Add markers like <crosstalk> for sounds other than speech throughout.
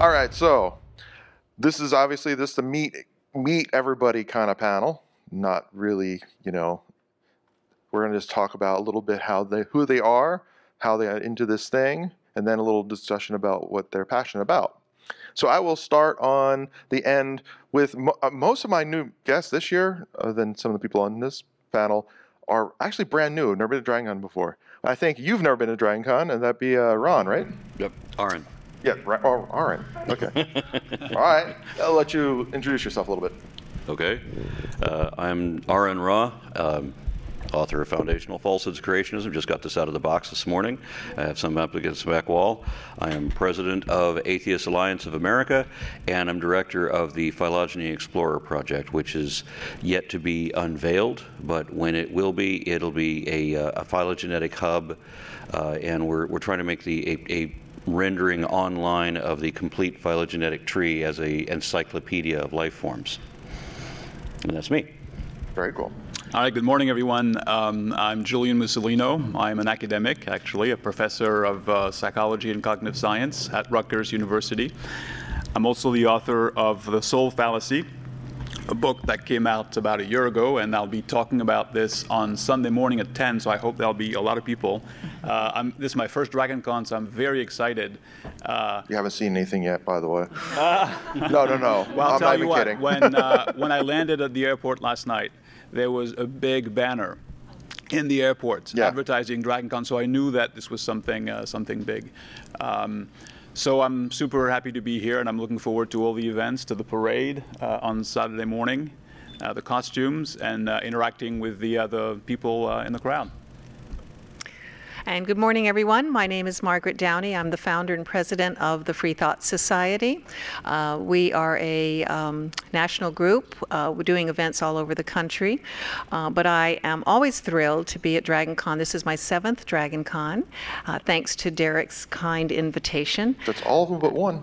All right, so this is obviously this the meet meet everybody kind of panel. Not really, you know. We're going to just talk about a little bit how they who they are, how they got into this thing, and then a little discussion about what they're passionate about. So I will start on the end with mo- uh, most of my new guests this year, other than some of the people on this panel, are actually brand new. Never been to Dragon Con before. I think you've never been to Dragon Con, and that'd be uh, Ron, right? Yep, Aron. Yeah, right. Oh, Aron. Okay. <laughs> All right. I'll let you introduce yourself a little bit. Okay. Uh, I'm Aron Ra, um, author of Foundational Falsehoods Creationism. Just got this out of the box this morning. I have some up against the back wall. I am president of Atheist Alliance of America, and I'm director of the Phylogeny Explorer Project, which is yet to be unveiled, but when it will be, it'll be a, uh, a phylogenetic hub, uh, and we're, we're trying to make the a, a rendering online of the complete phylogenetic tree as a encyclopedia of life forms. And that's me. Very cool. All right, good morning, everyone. Um, I'm Julien Musolino. I'm an academic, actually, a professor of uh, psychology and cognitive science at Rutgers University. I'm also the author of The Soul Fallacy, a book that came out about a year ago, and I'll be talking about this on Sunday morning at 10, so I hope there'll be a lot of people. Uh, this is my first Dragon Con, so I'm very excited. Uh, you haven't seen anything yet, by the way. Uh, <laughs> no, no, no. <laughs> Well, I'll I'm tell not you even what, kidding. when, uh, <laughs> when I landed at the airport last night, there was a big banner in the airport Yeah. advertising DragonCon, so I knew that this was something uh, something big. Um, so I'm super happy to be here, and I'm looking forward to all the events, to the parade uh, on Saturday morning, uh, the costumes, and uh, interacting with the other people uh, in the crowd. And good morning, everyone. My name is Margaret Downey. I'm the founder and president of the Free Thought Society. Uh, we are a um, national group. Uh, we're doing events all over the country. Uh, but I am always thrilled to be at Dragon Con. This is my seventh Dragon Con, uh, thanks to Derek's kind invitation. That's all of them but one.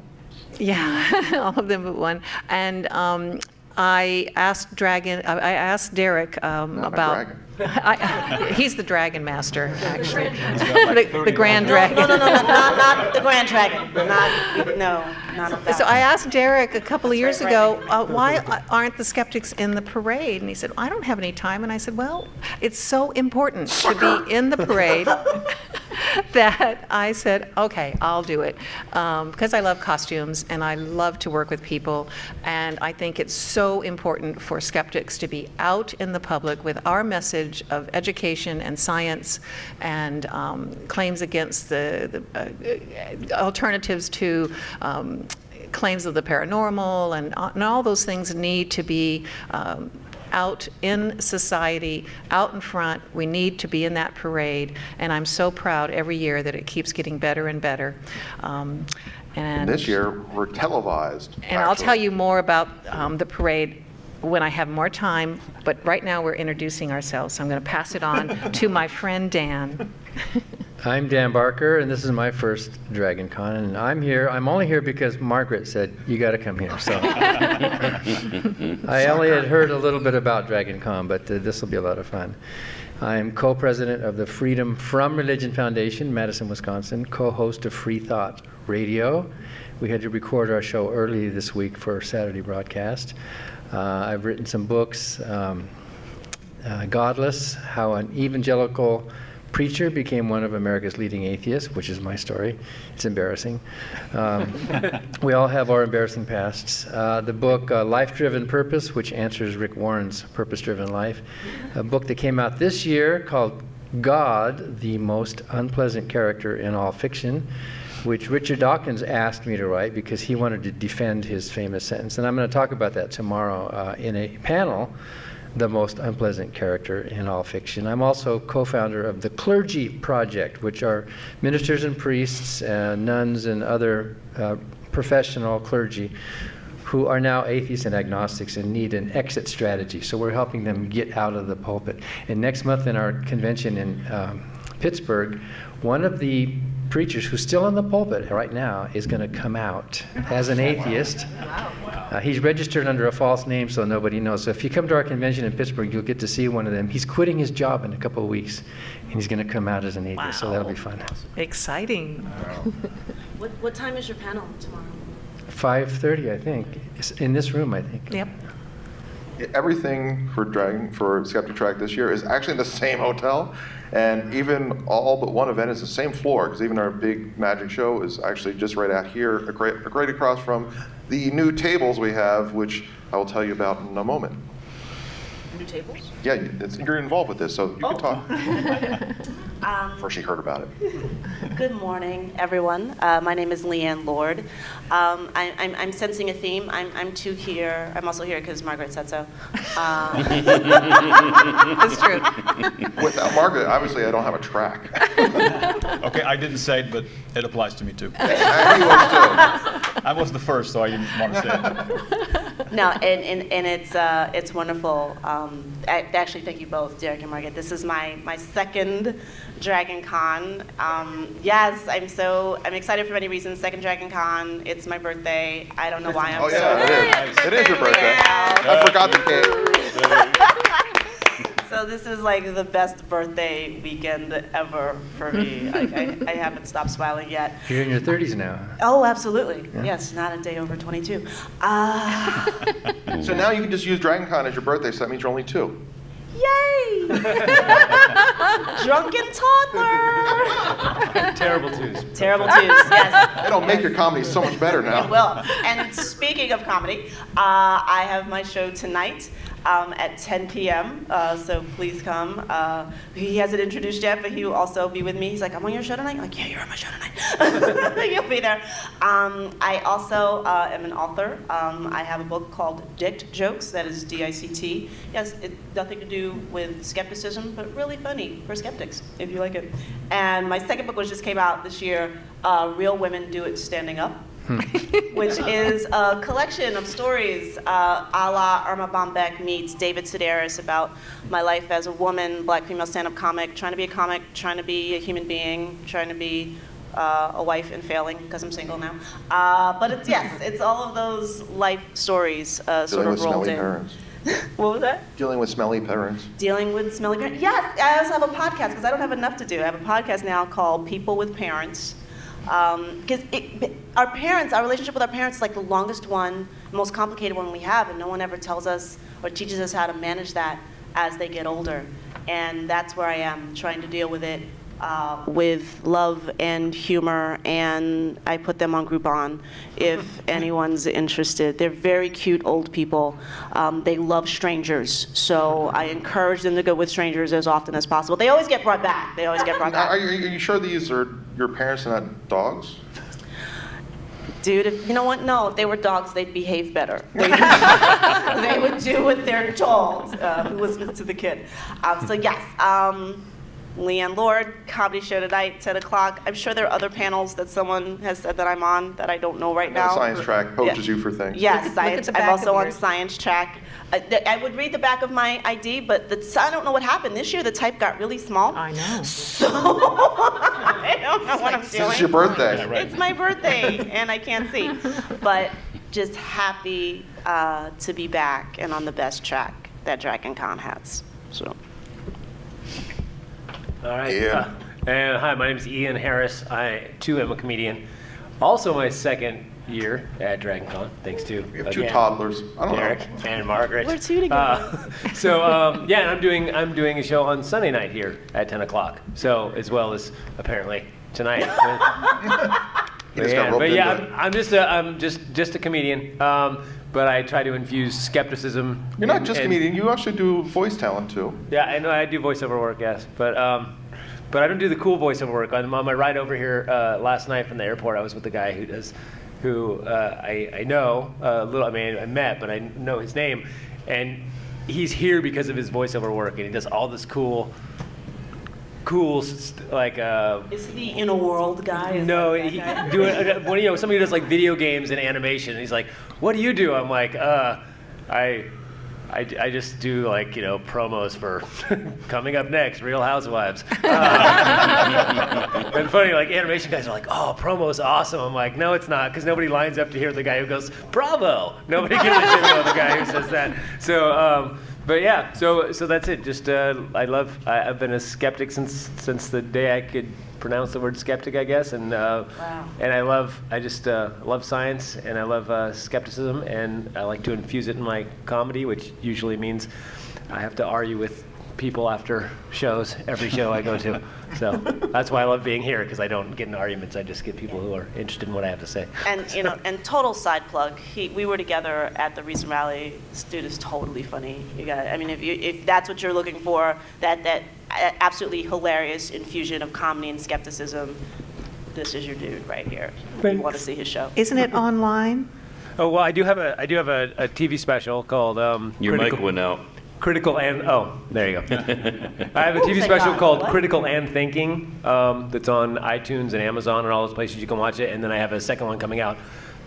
Yeah, <laughs> all of them but one. And um, I asked Dragon, I I asked Derek um, about. dragon. I, he's the dragon master, actually. the, the grand dragon. No, no, no, no, not, not the Grand Dragon. Not, no, not about. So I asked Derek a couple of years right. ago, uh, why aren't the skeptics in the parade? And he said, I don't have any time. And I said, well, it's so important to be in the parade <laughs> that I said, okay, I'll do it. Um, because I love costumes and I love to work with people. And I think it's so important for skeptics to be out in the public with our message of education and science and um, claims against the, the uh, alternatives to. Um, claims of the paranormal and, uh, and all those things need to be um, out in society, out in front. We need to be in that parade, and I'm so proud every year that it keeps getting better and better. Um, and, And this year, we're televised. and I'll tell you more about um, the parade when I have more time, but right now we're introducing ourselves, so I'm going to pass it on <laughs> to my friend Dan. <laughs> I'm Dan Barker, and this is my first Dragon Con, and I'm here. I'm only here because Margaret said you got to come here. So <laughs> I only had heard a little bit about Dragon Con, but uh, this will be a lot of fun. I'm co-president of the Freedom from Religion Foundation, Madison, Wisconsin. Co-host of Free Thought Radio. We had to record our show early this week for Saturday broadcast. Uh, I've written some books. Um, uh, Godless, how an evangelical preacher became one of America's leading atheists, which is my story. It's embarrassing. Um, <laughs> we all have our embarrassing pasts. Uh, the book uh, Life Driven Purpose, which answers Rick Warren's Purpose Driven Life, a book that came out this year called God, the Most Unpleasant Character in All Fiction. Which Richard Dawkins asked me to write because he wanted to defend his famous sentence. And I'm going to talk about that tomorrow uh, in a panel the most unpleasant character in all fiction. I'm also co founder of the Clergy Project, which are ministers and priests, and nuns, and other uh, professional clergy who are now atheists and agnostics and need an exit strategy. So we're helping them get out of the pulpit. And next month in our convention in um, Pittsburgh, one of the preachers who's still in the pulpit right now is going to come out as an atheist. Uh, he's registered under a false name, so nobody knows. So if you come to our convention in Pittsburgh, you'll get to see one of them. He's quitting his job in a couple of weeks, and he's going to come out as an atheist. So that'll be fun. Exciting. <laughs> What, what time is your panel tomorrow? 5:30, I think, It's in this room, I think. Yep. Everything for Dragon for Skeptic Track this year is actually in the same hotel, and even all but one event is the same floor because even our big magic show is actually just right out here, right, right across from the new tables we have, which I will tell you about in a moment. New tables? Yeah, you're involved with this, so you Oh. can talk. <laughs> Um, First, she heard about it. <laughs> Good morning, everyone. Uh, my name is Leighann Lord. Um, I, I'm, I'm sensing a theme. I'm, I'm too here. I'm also here because Margaret said so. Uh, That's true. <laughs> Without Margaret, obviously, I don't have a track. <laughs> Okay, I didn't say it, but it applies to me too. And he was too. I was the first, so I didn't want to say it. no, and, and, and it's, uh, it's wonderful. Um, I, actually, thank you both, Derek and Margaret. This is my, my second Dragon Con. Um, yes, I'm so I'm excited for many reasons. Second Dragon Con. It's my birthday. I don't know why I'm Oh, so. yeah, it is. It is your birthday. I forgot the cake. <laughs> So this is like the best birthday weekend ever for me. I, I, I haven't stopped smiling yet. You're in your 30s now. Oh, absolutely. Yes, not a day over 22. Uh, <laughs> So now you can just use Dragon Con as your birthday, so that means you're only two. Yay! <laughs> Drunken toddler. Terrible twos. Terrible twos. Yes. It'll make your comedy so much better now. It will. And speaking of comedy, uh, I have my show tonight um, at 10 p.m. Uh, so please come. Uh, he hasn't introduced yet, but he will also be with me. He's like, "I'm on your show tonight." I'm like, "Yeah, you're on my show tonight." <laughs> You'll be there. Um, I also uh, am an author. Um, I have a book called Dict Jokes. That is D-I-C-T. Yes, it, nothing to do with skepticism, but really funny for skeptics if you like it. And my second book, which just came out this year, uh, Real Women Do It Standing Up <laughs> which is a collection of stories uh, a la Erma Bombeck meets David Sedaris about my life as a woman, black female stand-up comic, trying to be a comic, trying to be a human being, trying to be uh, a wife and failing because I'm single now. Uh, but it's yes, it's all of those life stories uh, sort Dealing of rolled smelly in. parents. <laughs> What was that? Dealing with smelly parents. Dealing with smelly parents. Yes, I also have a podcast because I don't have enough to do. I have a podcast now called People with Parents. Um, because our parents, our relationship with our parents is like the longest one, most complicated one we have, and no one ever tells us or teaches us how to manage that as they get older. And that's where I am, trying to deal with it uh, with love and humor, and I put them on Groupon if <laughs> anyone's interested. They're very cute old people. Um, they love strangers, so I encourage them to go with strangers as often as possible. They always get brought back. They always get brought back. Are you, are you sure these are your parents and not dogs? Dude, if, you know what? No, if they were dogs, they'd behave better. <laughs> They, <laughs> they would do what they're told. Uh, who listens to the kid? Um, so yes, um, Leighann Lord, comedy show tonight, 10 o'clock. I'm sure there are other panels that someone has said that I'm on that I don't know right The now. science track poaches Yeah. you for things. Yes, Look at- look science. I'm also on yours. science track. Uh, th- I would read the back of my ID, but the, I don't know what happened. This year the type got really small. I know. So <laughs> I don't know what I'm doing. This is your birthday. It's my birthday, and I can't see. But just happy uh, to be back and on the best track that Dragon Con has. So. All right. Yeah. uh, and hi, my name is Ian Harris. I too am a comedian. Also, my second year at DragonCon, thanks to We have two toddlers. I don't Derek know. and Margaret. We're two together. Uh, <laughs> so um, yeah, and I'm doing I'm doing a show on Sunday night here at 10 o'clock. So as well as apparently tonight. <laughs> He But got yeah, but yeah, into. I'm, I'm just a, I'm just just a comedian. Um, but I try to infuse skepticism. You're not and- just a and- comedian. You actually do voice talent too. yeah, I know I do voiceover work, yes, but um, but I don't do the cool voiceover work. On, on my ride over here uh, last night from the airport, I was with the guy who does, who uh, I I know a little. I mean, I met, but I know his name, and he's here because of his voiceover work, and he does all this cool, cool like. Uh, Is he the inner world guy? Is no, he, guy? doing uh, when you know somebody who does like video games and animation. And he's like, "What do you do?" I'm like, "Uh, I, I, I just do like you know promos for <laughs> coming up next, Real Housewives." Uh, <laughs> and funny, like animation guys are like, "Oh, promo's awesome." I'm like, "No, it's not," because nobody lines up to hear the guy who goes, "Bravo!" Nobody gives a shit about the guy who says that. So. Um, but yeah, so so that's it. Just uh, I love. I, I've been a skeptic since since the day I could pronounce the word skeptic, I guess. And uh, Wow. and I love. I just uh, love science, and I love uh, skepticism, and I like to infuse it in my comedy, which usually means I have to argue with people after shows every show I go to. So that's why I love being here because I don't get in arguments. I just get people who are interested in what I have to say. And you know, and total side plug. He, we were together at the recent rally. This dude is totally funny. You got. I mean, if you if that's what you're looking for, that that absolutely hilarious infusion of comedy and skepticism. This is your dude right here. You want to see his show? Isn't it <laughs> online? Oh well, I do have a I do have a, a TV special called um, Your Critical, mic went out. Critical and oh, there you go. <laughs> I have a TV special called What? Critical and Thinking um, that's on iTunes and Amazon and all those places you can watch it. And then I have a second one coming out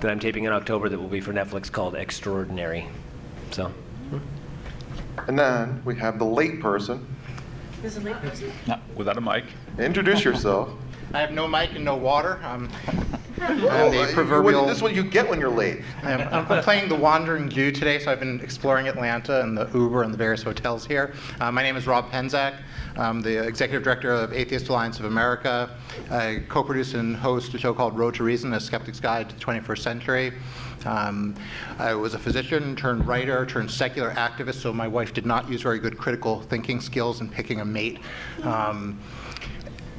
that I'm taping in October that will be for Netflix called Extraordinary. So And then we have the late person. This is a late person. No, Without a mic. Introduce yourself. I have no mic and no water. I'm, <laughs> I'm Oh, the you- proverbial. This is what you get when you're late. I'm, I'm playing the wandering Jew today, so I've been exploring Atlanta and the Uber and the various hotels here. Uh, my name is Rob Penczak. I'm the executive director of Atheist Alliance of America. I co-produce and host a show called Road to Reason: A Skeptic's Guide to the 21st Century. Um, I was a physician turned writer turned secular activist, so my wife did not use very good critical thinking skills in picking a mate. Um,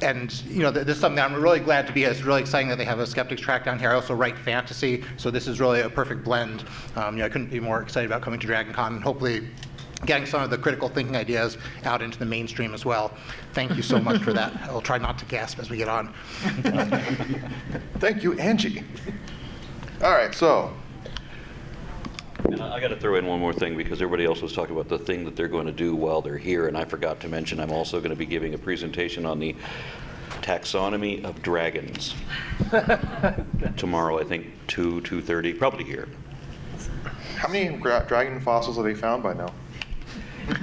and you know, this is something I'm really glad to be. It's really exciting that they have a skeptics track down here. I also write fantasy, so this is really a perfect blend. Um, you know, I couldn't be more excited about coming to Dragon Con and hopefully getting some of the critical thinking ideas out into the mainstream as well. Thank you so much for that. <laughs> I'll try not to gasp as we get on. Thank you, Angie. All right, so And I got to throw in one more thing because everybody else was talking about the thing that they're going to do while they're here, and I forgot to mention I'm also going to be giving a presentation on the taxonomy of dragons <laughs> tomorrow. I think two, two thirty, probably here. how many gra- dragon fossils have they found by now? <laughs>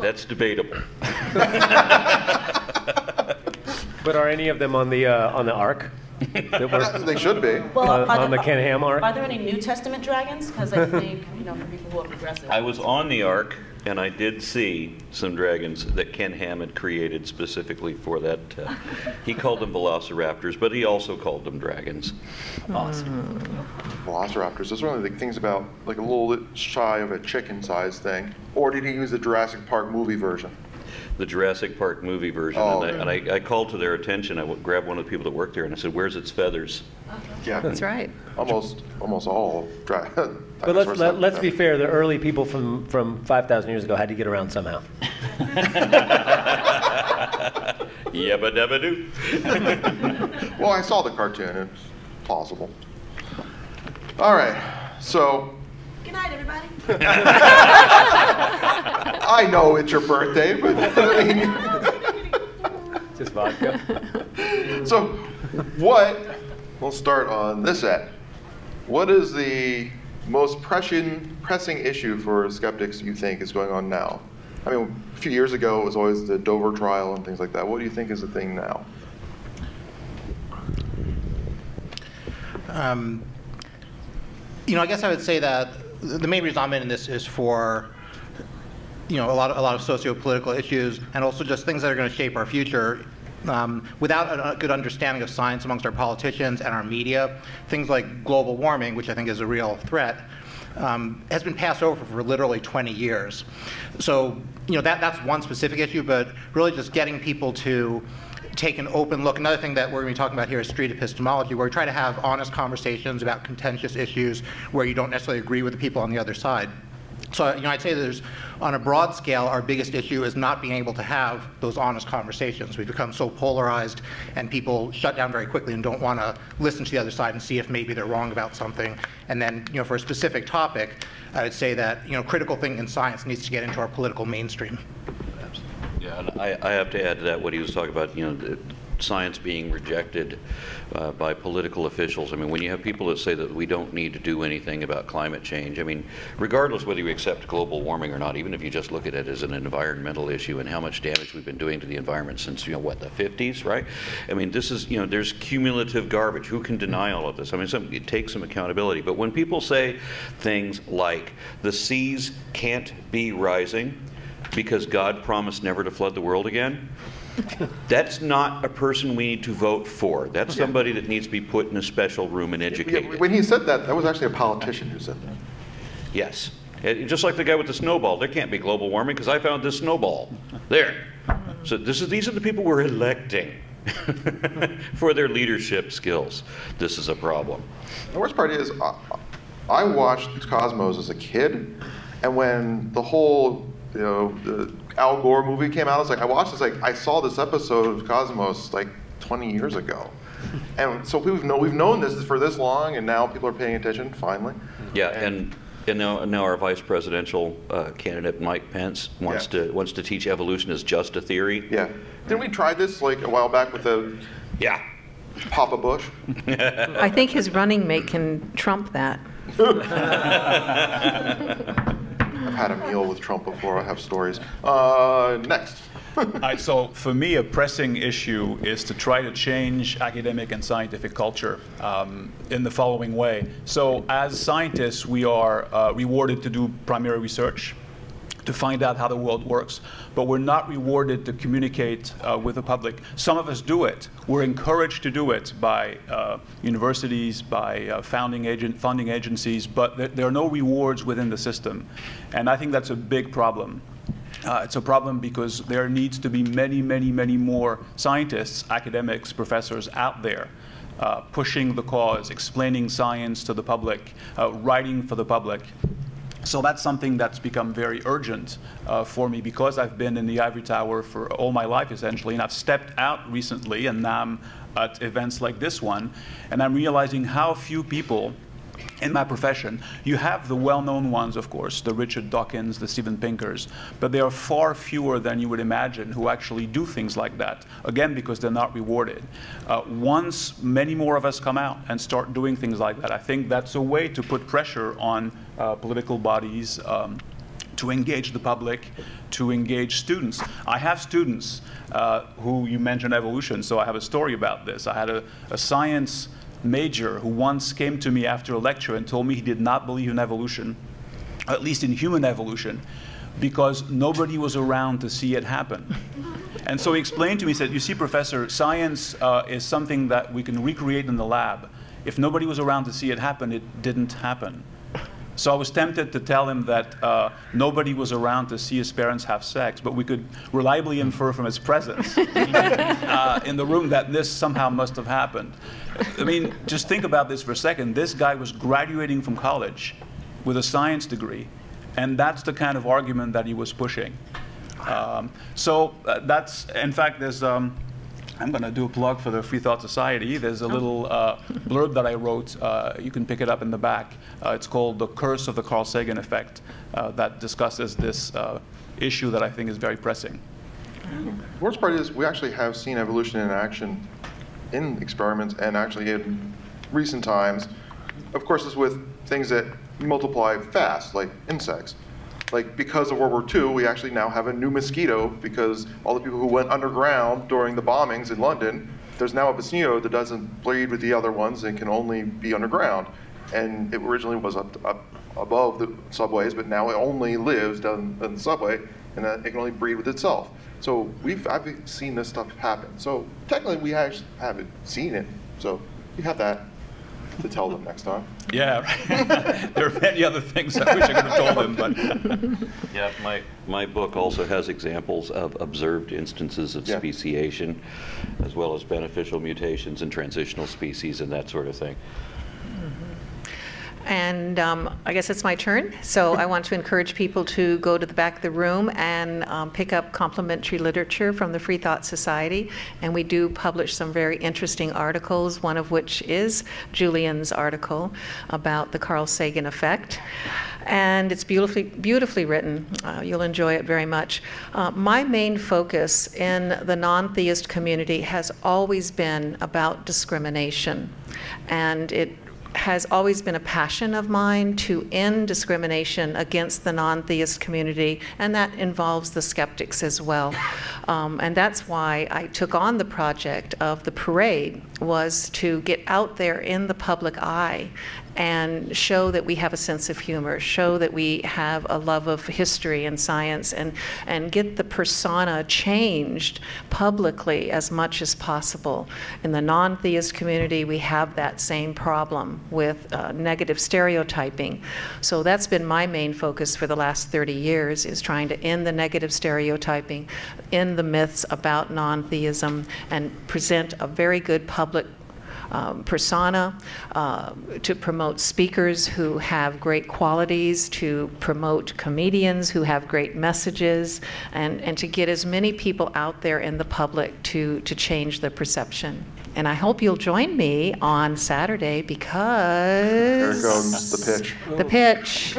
That's debatable. <laughs> but are any of them on the uh, on the Ark? That were- They should be. Well, Uh, are on the there- Ken Ham Ark? Are there any New Testament dragons? Because I think you know, for people who are progressive. I was on the Ark, and I did see some dragons that Ken Ham had created specifically for that. Uh, he called them velociraptors, but he also called them dragons. awesome. Velociraptors. Those are one of the things about like a little bit shy of a chicken-sized thing. Or did he use the Jurassic Park movie version? The Jurassic Park movie version, Oh, and, I, and I, I called to their attention. I w- grabbed one of the people that worked there, and I said, "Where's its feathers?" Uh-huh. Yeah, That's right. Almost, almost all. Dra- <laughs> But let's let, have- let's be fair. The early people from from 5,000 years ago had to get around somehow. <laughs> Yabba dabba doo. <laughs> Well, I saw the cartoon. It's plausible. All right. So Good night, everybody. <laughs> I know it's your birthday, but <laughs> I mean, Just vodka. so what? We'll start on this end. What is the most pressing pressing issue for skeptics you think is going on now? I mean, a few years ago it was always the Dover trial and things like that. What do you think is the thing now? Um, you know, I guess I would say that the main reason I'm in this is for, you know, a lot of, a lot of socio-political issues and also just things that are going to shape our future. Um, without a, good understanding of science amongst our politicians and our media, things like global warming, which I think is a real threat, um, has been passed over for literally 20 years. So, you know, that, that's one specific issue, but really just getting people to take an open look. Another thing that we're going to be talking about here is street epistemology, where we try to have honest conversations about contentious issues where you don't necessarily agree with the people on the other side. So, you know, I'd say there's, on a broad scale, our biggest issue is not being able to have those honest conversations. We've become so polarized, and people shut down very quickly and don't want to listen to the other side and see if maybe they're wrong about something. And then, you know, for a specific topic, I would say that, you know, critical thinking in science needs to get into our political mainstream. Yeah, and I, I have to add to that what he was talking about. You know, the science being rejected uh, by political officials. I mean, when you have people that say that we don't need to do anything about climate change, I mean, regardless whether you accept global warming or not, even if you just look at it as an environmental issue and how much damage we've been doing to the environment since, you know, what, the 50s, right? I mean, this is, you know, there's cumulative garbage. Who can deny all of this? I mean, some, it takes some accountability. But when people say things like the seas can't be rising because God promised never to flood the world again, that's not a person we need to vote for. That's somebody that needs to be put in a special room and educated. When he said that, that was actually a politician who said that. Yes. Just like the guy with the snowball. There can't be global warming because I found this snowball. There. So this is, these are the people we're electing <laughs> for their leadership skills. This is a problem. The worst part is, I, I watched Cosmos as a kid, and when the whole, you know, the Al Gore movie came out, I was like, I watched this, like, I saw this episode of Cosmos like 20 years ago. <laughs> And so we've, know, we've known this for this long, and now people are paying attention, finally. Yeah, and, and now, now our vice presidential uh, candidate, Mike Pence, wants Yeah. to, wants to teach evolution as just a theory. Yeah. Didn't we try this like a while back with the Yeah. Papa Bush? <laughs> I think his running mate can trump that. <laughs> I've had a meal with Trump before, I have stories. Uh, next. <laughs> So for me, a pressing issue is to try to change academic and scientific culture um, in the following way. So, as scientists, we are uh, rewarded to do primary research to find out how the world works, but we're not rewarded to communicate uh, with the public. Some of us do it. We're encouraged to do it by uh, universities, by uh, founding agent, funding agencies, but there, there are no rewards within the system. And I think that's a big problem. Uh, it's a problem because there needs to be many, many, many more scientists, academics, professors out there uh, pushing the cause, explaining science to the public, uh, writing for the public. So that's something that's become very urgent uh, for me because I've been in the ivory tower for all my life essentially, and I've stepped out recently, and now I'm at events like this one, and I'm realizing how few people in my profession, you have the well-known ones, of course, the Richard Dawkins, the Steven Pinkers, but there are far fewer than you would imagine who actually do things like that, again, because they're not rewarded. Uh, once many more of us come out and start doing things like that, I think that's a way to put pressure on uh, political bodies, um, to engage the public, to engage students. I have students uh, who you mentioned evolution, so I have a story about this. I had a, a science major who once came to me after a lecture and told me he did not believe in evolution, at least in human evolution, because nobody was around to see it happen. <laughs> And so he explained to me, he said, You see, Professor, science uh, is something that we can recreate in the lab. If nobody was around to see it happen, it didn't happen. So I was tempted to tell him that uh, nobody was around to see his parents have sex, but we could reliably infer from his presence <laughs> uh, in the room that this somehow must have happened. I mean, just think about this for a second. This guy was graduating from college with a science degree, and that's the kind of argument that he was pushing. Um, so uh, that's, in fact, there's. Um, I'm going to do a plug for the Free Thought Society. There's a little uh, blurb that I wrote. Uh, you can pick it up in the back. Uh, it's called The Curse of the Carl Sagan Effect, uh, that discusses this uh, issue that I think is very pressing. The worst part is we actually have seen evolution in action in experiments and actually in recent times. Of course, it's with things that multiply fast, like insects. Like because of World War II, we actually now have a new mosquito because all the people who went underground during the bombings in London, there's now a mosquito that doesn't breed with the other ones and can only be underground. And it originally was up, up above the subways, but now it only lives down in the subway, and it can only breed with itself. So we've I've seen this stuff happen. So technically, we actually haven't seen it. So we have that to tell them next time. Yeah, right. <laughs> there are many other things I wish I could have told him, but <laughs> Yeah, my, my book also has examples of observed instances of Yeah. speciation, as well as beneficial mutations and transitional species and that sort of thing. And um, I guess it's my turn. So I want to encourage people to go to the back of the room and um, pick up complimentary literature from the Free Thought Society. And we do publish some very interesting articles, one of which is Julien's article about the Carl Sagan effect. And it's beautifully, beautifully written. Uh, you'll enjoy it very much. Uh, my main focus in the non theist community has always been about discrimination. And it has always been a passion of mine to end discrimination against the non-theist community, and that involves the skeptics as well. Um, and that's why I took on the project of the parade was to get out there in the public eye and show that we have a sense of humor, show that we have a love of history and science, and, and get the persona changed publicly as much as possible. In the non theist community, we have that same problem with uh, negative stereotyping. So that's been my main focus for the last 30 years is trying to end the negative stereotyping, end the myths about non theism, and present a very good public um, persona, uh, to promote speakers who have great qualities, to promote comedians who have great messages, and, and to get as many people out there in the public to, to change the perception. And I hope you'll join me on Saturday because. There goes the pitch. The pitch.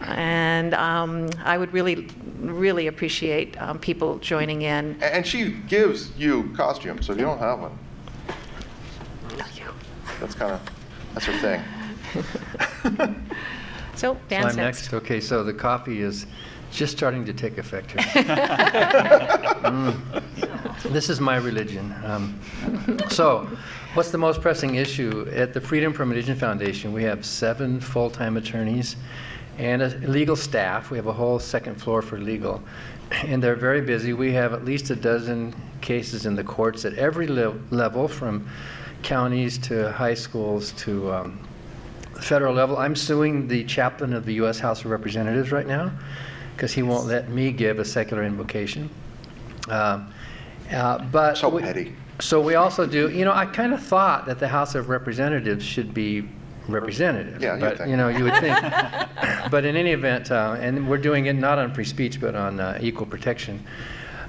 and um, I would really, really appreciate um, people joining in. And she gives you costumes, so if you don't have one, that's kind of, that's her thing. <laughs> So, So I'm next. next. Okay, so the coffee is just starting to take effect here. Mm. <laughs> This is my religion. Um, So, what's the most pressing issue? At the Freedom from Religion Foundation, we have seven full-time attorneys and a legal staff. We have a whole second floor for legal. And they're very busy. We have at least a dozen cases in the courts at every le- level, from counties to high schools to um, federal level. I'm suing the chaplain of the U.S. House of Representatives right now because he won't let me give a secular invocation. Um, uh, but So we- petty. So we also do. You know, I kind of thought that the House of Representatives should be representative. Yeah, but you know, you would think. <laughs> but in any event, uh, and we're doing it not on free speech, but on uh, equal protection.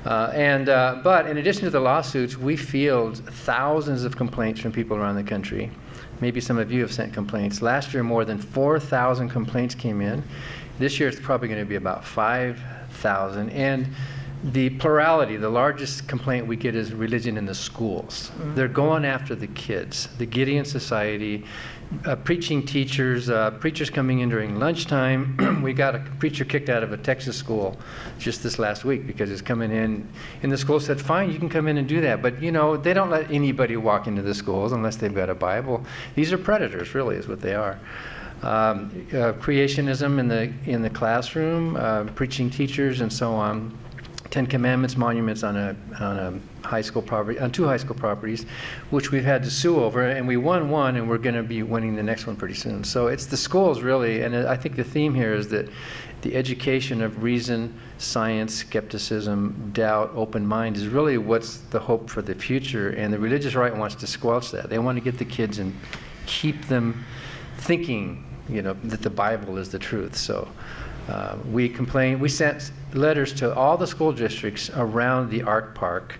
Uh, and uh, but in addition to the lawsuits, we field thousands of complaints from people around the country. Maybe some of you have sent complaints. Last year, more than 4,000 complaints came in. This year, it's probably going to be about 5,000. And the plurality, the largest complaint we get is religion in the schools. They're going after the kids. The Gideon Society, uh, preaching teachers, uh, preachers coming in during lunchtime. <clears throat> we got a preacher kicked out of a Texas school just this last week because he's coming in. And the school said, fine, you can come in and do that. But, you know, they don't let anybody walk into the schools unless they've got a Bible. These are predators, really, is what they are. Um, uh, creationism in the, in the classroom, uh, preaching teachers, and so on. Ten Commandments monuments on a, on a high school property, on two high school properties, which we've had to sue over, and we won one, and we're going to be winning the next one pretty soon. So it's the schools really, and I think the theme here is that the education of reason, science, skepticism, doubt, open mind is really what's the hope for the future, and the religious right wants to squelch that. They want to get the kids and keep them thinking, you know, that the Bible is the truth. So. Uh, we complained, we sent letters to all the school districts around the Ark Park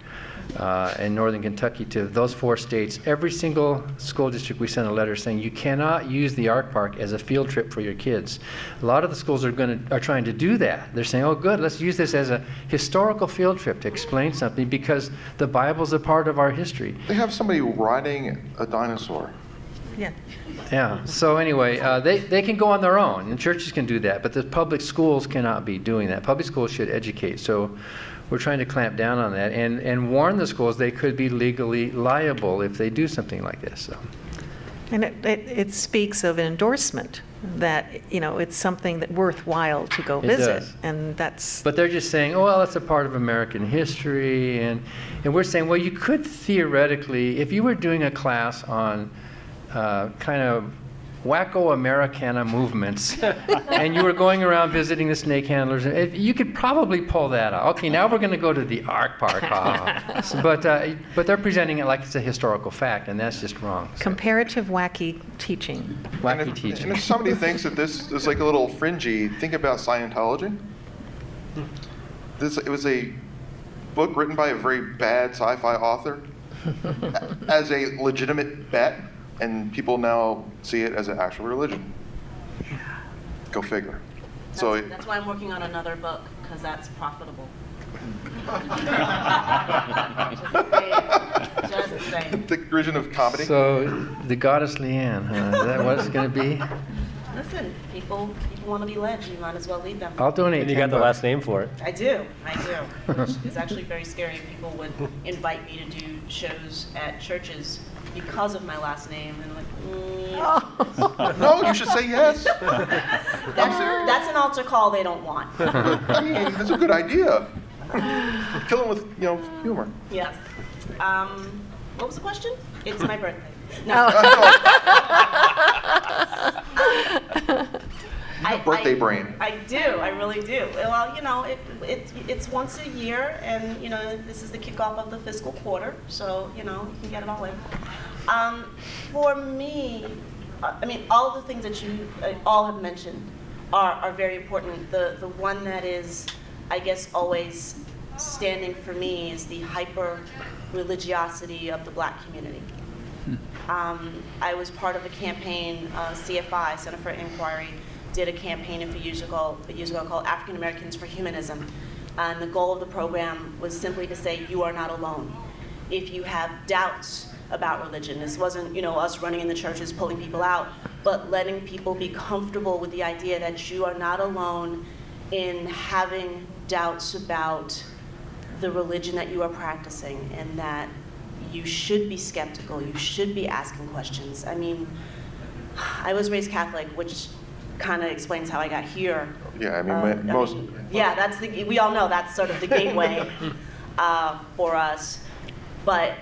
uh, in northern Kentucky to those four states. Every single school district, we sent a letter saying you cannot use the Ark Park as a field trip for your kids. A lot of the schools are going are trying to do that. They're saying, "Oh, good, let's use this as a historical field trip to explain something because the Bible's a part of our history." They have somebody riding a dinosaur. Yeah. Yeah. So anyway, uh, they, they can go on their own, and churches can do that, but the public schools cannot be doing that. Public schools should educate. So we're trying to clamp down on that and, and warn the schools they could be legally liable if they do something like this. So. And it, it, it speaks of an endorsement that, you know, it's something that worthwhile to go It visit. does. And that's, But they're just saying, oh, well, that's a part of American history. And, and we're saying, well, you could theoretically, if you were doing a class on uh, kind of wacko Americana movements, <laughs> and you were going around visiting the snake handlers. If, you could probably pull that out. Okay, now we're going to go to the Ark Park. ah. <laughs> So, but, uh, but they're presenting it like it's a historical fact, and that's just wrong. So, Comparative wacky teaching. And wacky if, teaching. and if somebody thinks that this is like a little fringy, think about Scientology. This it was a book written by a very bad sci-fi author <laughs> as a legitimate bet, and people now see it as an actual religion. Go figure. So That's, that's why I'm working on another book, because that's profitable. <laughs> Just saying. Just saying. <laughs> the religion of comedy. So the goddess Leighann, huh? Is that what it's going to be? Listen, people, people want to be led, you might as well lead them. I'll donate. And you 10 got the last name for it. I do, I do. <laughs> It's actually very scary. People would invite me to do shows at churches because of my last name, and like, mm, <laughs> no, you should say yes. <laughs> that's, that's an altar call they don't want. I <laughs> mean, that's a good idea. Kill them with you know humor. Yes. Um, what was the question? It's my birthday. No. I, birthday I- brain. I do. I really do. Well, you know, it, it, it's once a year, and you know, this is the kickoff of the fiscal quarter, so you know, you can get it all in. Um, for me, uh, I mean, all the things that you uh, all have mentioned are, are very important. The the one that is, I guess, always standing for me is the hyper religiosity of the black community. Um, I was part of a campaign, uh, CFI, Center for Inquiry, did a campaign a few years ago, years ago called African Americans for Humanism. And the goal of the program was simply to say, you are not alone. If you have doubts about religion, this wasn't, you know, us running in the churches, pulling people out, but letting people be comfortable with the idea that you are not alone in having doubts about the religion that you are practicing and that you should be skeptical, you should be asking questions. I mean, I was raised Catholic, which kind of explains how I got here. Yeah, I mean, Uh, my- I most. mean, yeah, that's the, we all know that's sort of the gateway <laughs> uh, for us. But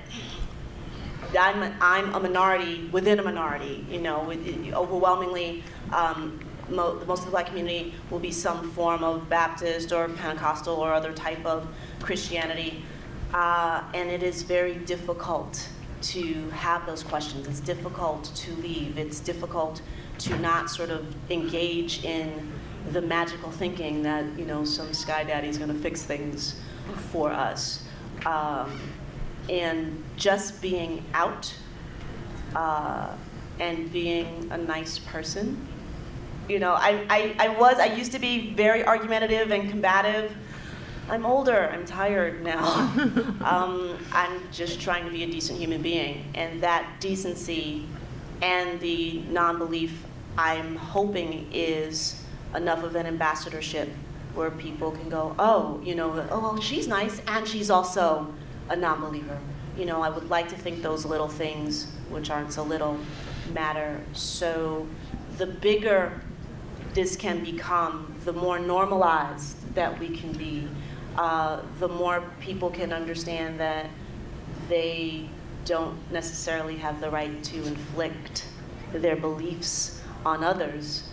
I'm a, I'm a minority within a minority. You know, with, overwhelmingly, um, mo- most of the black community will be some form of Baptist or Pentecostal or other type of Christianity, uh, and it is very difficult to have those questions. It's difficult to leave. It's difficult to not sort of engage in the magical thinking that you know some sky daddy is going to fix things for us. Um, and just being out uh, and being a nice person. You know, I, I, I was, I used to be very argumentative and combative. I'm older, I'm tired now. <laughs> um, I'm just trying to be a decent human being. And that decency and the non belief, I'm hoping, is enough of an ambassadorship where people can go, oh, you know, oh, well, she's nice and she's also a non believer. You know, I would like to think those little things, which aren't so little, matter. So the bigger this can become, the more normalized that we can be, uh, the more people can understand that they don't necessarily have the right to inflict their beliefs on others,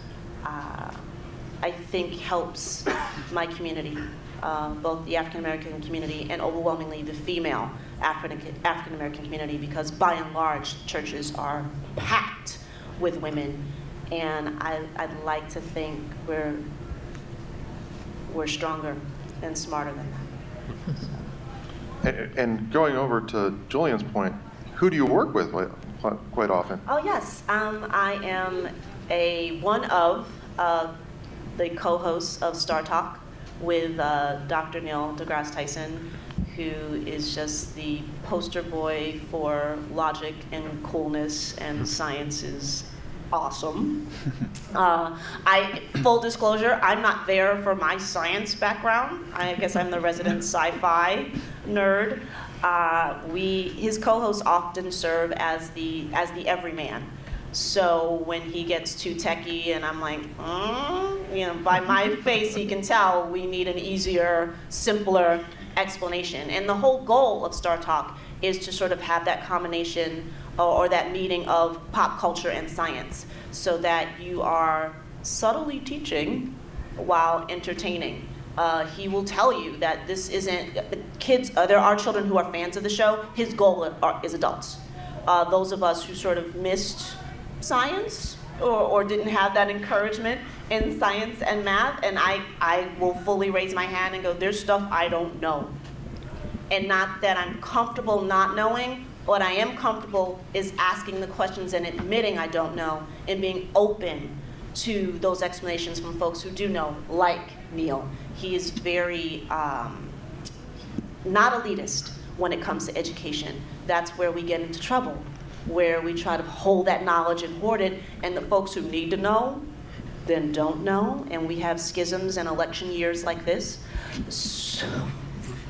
uh, I think helps my community, uh, both the African American community and overwhelmingly the female African African American community, because by and large, churches are packed with women, and I, I'd like to think we're we're stronger and smarter than that. And, and going over to Julien's point, who do you work with quite, quite often? Oh yes, um, I am a one of uh, the co-hosts of Star Talk with uh, Dr. Neil deGrasse Tyson, who is just the poster boy for logic and coolness, and <laughs> science is awesome. Uh, I full disclosure, I'm not there for my science background. I guess I'm the resident <laughs> sci-fi nerd. Uh, we his co-hosts often serve as the as the everyman. So when he gets too techie and I'm like, mm, you know, by my <laughs> face he can tell we need an easier, simpler explanation. And the whole goal of Star Talk is to sort of have that combination or, or that meeting of pop culture and science so that you are subtly teaching while entertaining. Uh, he will tell you that this isn't kids. Uh, there are children who are fans of the show. His goal are, is adults. Uh, those of us who sort of missed science or, or didn't have that encouragement in science and math, and I, I will fully raise my hand and go, "There's stuff I don't know," and not that I'm comfortable not knowing. What I am comfortable is asking the questions and admitting I don't know and being open to those explanations from folks who do know, like Neil. He is very um, not elitist when it comes to education. That's where we get into trouble, where we try to hold that knowledge and hoard it, and the folks who need to know then don't know, and we have schisms and election years like this. So,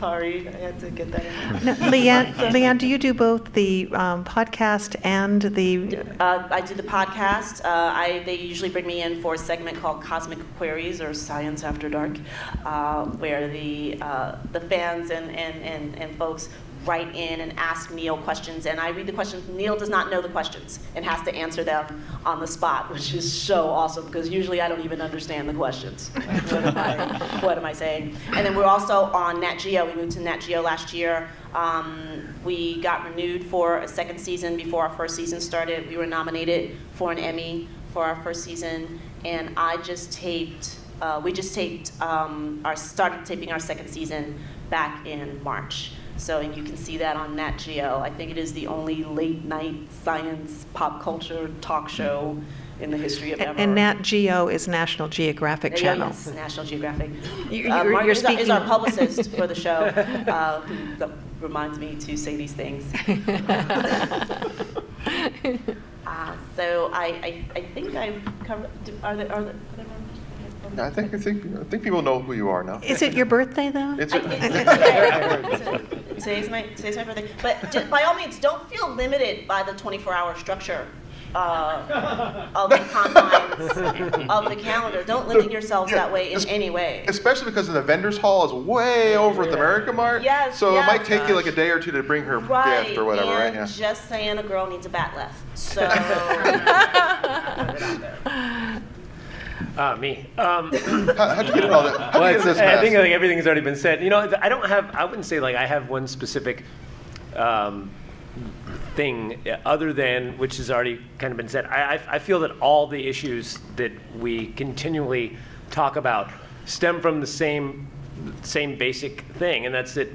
sorry, I had to get that in. Now, Leighann, Leighann, do you do both the um, podcast and the, Uh, I do the podcast. Uh, I, they usually bring me in for a segment called Cosmic Queries or Science After Dark, uh, where the, uh, the fans and, and, and, and folks write in and ask Neil questions, and I read the questions. Neil does not know the questions and has to answer them on the spot, <laughs> which is so awesome because usually I don't even understand the questions. what, am I, what am I saying? And then we're also on Nat Geo. We moved to Nat Geo last year. Um, we got renewed for a second season before our first season started. We were nominated for an Emmy for our first season, and I just taped. Uh, we just taped um, our started taping our second season back in March. So, and you can see that on Nat Geo. I think it is the only late night science pop culture talk show in the history of ever. and Nat Geo is National Geographic Yeah, Channel. Yes, National Geographic. <laughs> You- Uh, you're- Mark you're is our- is our publicist for the show, <laughs> uh, who reminds me to say these things. <laughs> Uh, So I, I, I think I covered, are there, are there? are there? I think I think I think people know who you are now. Is it your birthday, though? It's I- a, it's today. Today's my, today's my birthday. But ju- by all means, don't feel limited by the 24-hour structure uh, of the confines of the calendar. Don't limit yourselves that way in es- any way. especially because the vendors hall is way over at the America Mart. Yes, So it might yes. take you like a day or two to bring her Right, gift or whatever, right? Yeah. just saying a girl needs a bat'leth. So, <laughs> <laughs> Uh, me. Um, How, how'd you get all that? Well, you get this I think like everything's already been said. You know, I don't have. I wouldn't say like I have one specific um, thing uh, other than which has already kind of been said. I, I, I feel that all the issues that we continually talk about stem from the same same basic thing, and that's that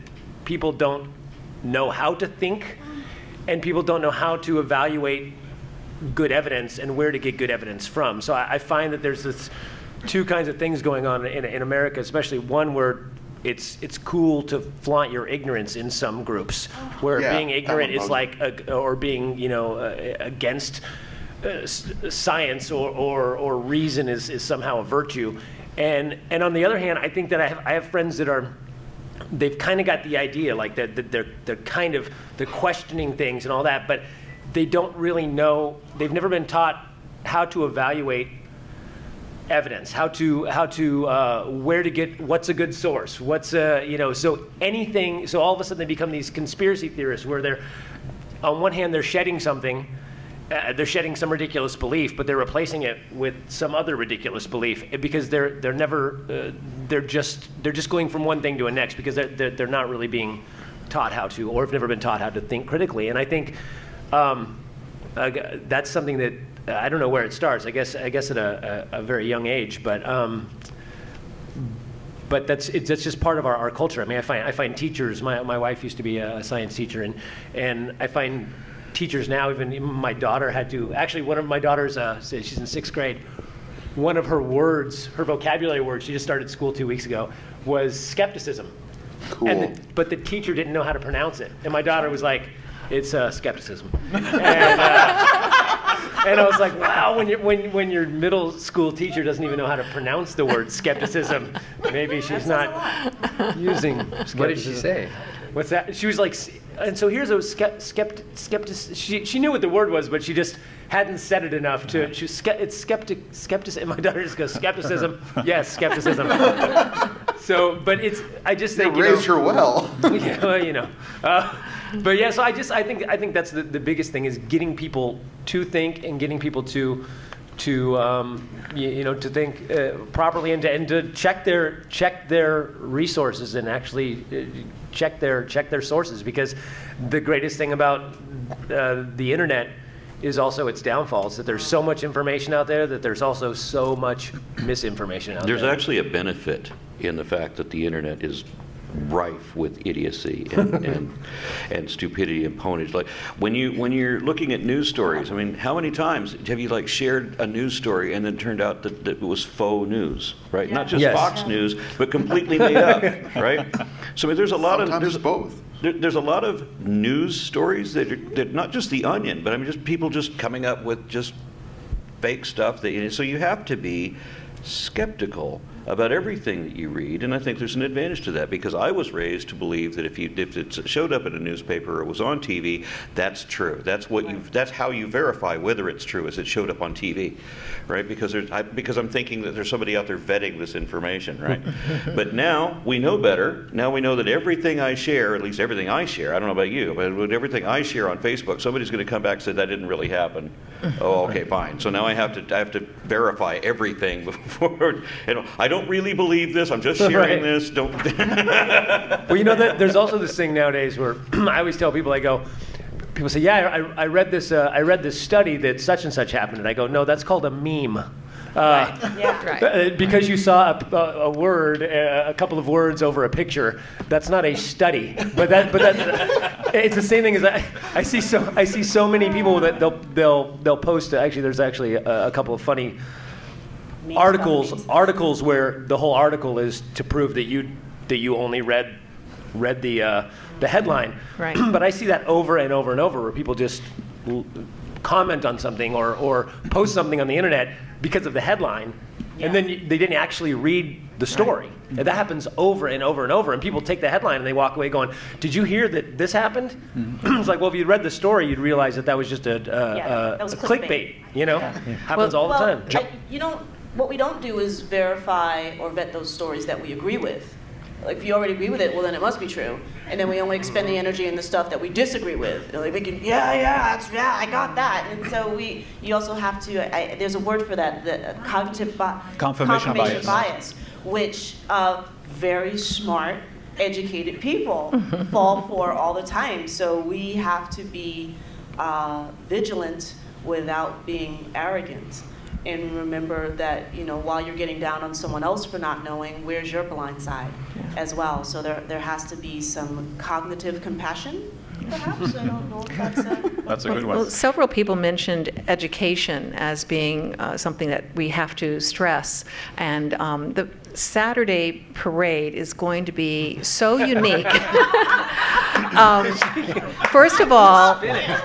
people don't know how to think, and people don't know how to evaluate good evidence and where to get good evidence from. So I, I find that there's this two kinds of things going on in, in America, especially one where it's it's cool to flaunt your ignorance in some groups, where Yeah, being ignorant is like a, or being you know uh, against uh, s- science or, or, or reason is, is somehow a virtue. And and on the other hand, I think that I have I have friends that are they've kind of got the idea, like that that they're they're kind of they're questioning things and all that, but they don't really know. They've never been taught how to evaluate evidence, how to how to uh, where to get what's a good source, what's a you know. So anything. So all of a sudden they become these conspiracy theorists, where they're on one hand they're shedding something. Uh, they're shedding some ridiculous belief, but they're replacing it with some other ridiculous belief because they're they're never uh, they're just they're just going from one thing to a next because they're, they're they're not really being taught how to or have never been taught how to think critically. And I think um, uh, that's something that uh, I don't know where it starts. I guess I guess at a, a, a very young age, but. Um, but that's it's, that's just part of our, our culture. I mean, I find I find teachers. My, my wife used to be a science teacher, and and I find teachers now. Even even my daughter had to actually. One of my daughters, uh, she's in sixth grade. One of her words, her vocabulary words, she just started school two weeks ago, was skepticism. Cool. And the, but the teacher didn't know how to pronounce it, and my daughter was like, "It's uh, skepticism." and, uh, and I was like, wow, when, you when, when your middle school teacher doesn't even know how to pronounce the word skepticism, maybe she's not using skepticism. What did she say? What's that? She was like, s- and so here's a skept, skept, skeptic. She, she knew what the word was, but she just hadn't said it enough to. She was, ske- it's skeptic, skepticism. <laughs> My daughter just goes, skepticism. <laughs> yes, skepticism. so, but it's, I just think. you raised know, her well. <laughs> yeah, well, you know. Uh, but yeah, so I just I think I think that's the, the biggest thing is getting people to think and getting people to to um, you, you know to think uh, properly and to, and to check their check their resources and actually uh, check their check their sources because the greatest thing about uh, the internet is also its downfalls that there's so much information out there that there's also so much misinformation out There's there. There's actually a benefit in the fact that the internet is rife with idiocy and, <laughs> and, and stupidity and ponies. Like when you when you're looking at news stories, I mean, how many times have you like shared a news story and then turned out that, that it was faux news, right? Not just Yes. Fox News, but completely made up, <laughs> right? So I mean, there's a lot of there's both. there, there's a lot of news stories that are that not just the Onion, but I mean just people just coming up with just fake stuff that so you have to be skeptical about everything that you read and I think there's an advantage to that because I was raised to believe that if you if it showed up in a newspaper or it was on TV that's true. That's what you that's how you verify whether it's true as it showed up on TV right? Because there's I, because I'm thinking that there's somebody out there vetting this information right? <laughs> But now we know better. Now we know that everything I share at least everything I share I don't know about you but with everything I share on Facebook somebody's going to come back and say that didn't really happen. Oh okay fine. So now I have to I have to verify everything <laughs> before you know I don't really believe this I'm just <laughs> sharing Right. this don't <laughs> Well, you know, that there's also this thing nowadays where <clears throat> I always tell people, I go, people say, yeah, I, I read this, uh, I read this study that such and such happened, and I go, no, that's called a meme. Uh, Yeah. Right. <laughs> because you saw a, a, a word, uh, a couple of words over a picture, that's not a study. But that, but that, it's the same thing as I, I see so, I see so many people that they'll, they'll, they'll post. Actually, there's actually a, a couple of funny Memes, articles memes. articles where the whole article is to prove that you that you only read read the uh, the headline. Right. <clears throat> but I see that over and over and over where people just l- comment on something or or post something on the internet because of the headline, and then you, they didn't actually read the story. And that happens over and over and over, and people take the headline and they walk away going, "Did you hear that this happened?" <clears throat> it's like, well, if you'd read the story, you'd realize that that was just a, uh, Yeah, uh, that was a clickbait. clickbait. You know, happens Well- all the well, time. I, you don't. What we don't do is verify or vet those stories that we agree with. Like if you already agree with it, well then it must be true. And then we only expend the energy in the stuff that we disagree with. Like we can, yeah, yeah, that's yeah, I got that. And so we, you also have to. I, there's a word for that, the cognitive bi- Confirmation bias. bias, which uh, very smart, educated people <laughs> fall for all the time. So we have to be uh, vigilant without being arrogant. And remember that, you know, while you're getting down on someone else for not knowing, where's your blind side as well? So there, there has to be some cognitive compassion, perhaps. I don't know if that's a. <laughs> That's a good Well, one. several people mentioned education as being uh, something that we have to stress. And um, the Saturday parade is going to be so <laughs> unique. Um, First of all,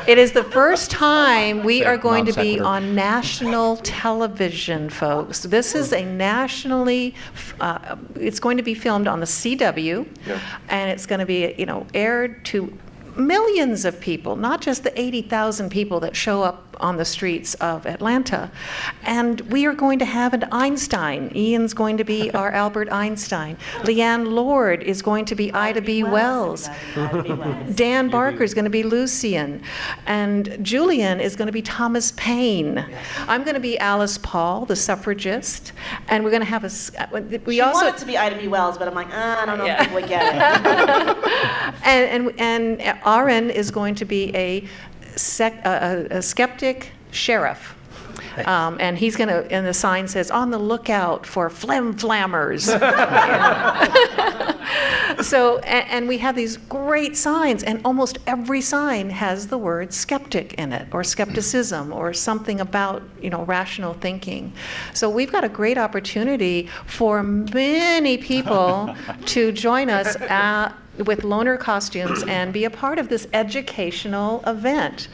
it is the first time we are going to be on national television, folks. This is a nationally, uh, it's going to be filmed on the CW, and it's going to be, you know, aired to millions of people, not just the 80,000 people that show up on the streets of Atlanta. And we are going to have an Einstein. Ian's going to be <laughs> our Albert Einstein. Leighann Lord is going to be Ida B. Wells. everybody. Ida B. Wells. <laughs> Dan Barker is going to be Lucian, and Julien is going to be Thomas Paine. I'm going to be Alice Paul, the suffragist, and we're going to have a. s- uh, We She also wanted to be Ida B. Wells, but I'm like, ah, I don't know Yeah. if people would get it. <laughs> and and and Aron is going to be a, sec, a, a a skeptic sheriff. Um, and he's going to, and the sign says, on the lookout for flim flammers. <laughs> <laughs> so, and, and we have these great signs, and almost every sign has the word skeptic in it, or skepticism, or something about, you know, rational thinking. So we've got a great opportunity for many people <laughs> to join us at, with loaner costumes and be a part of this educational event.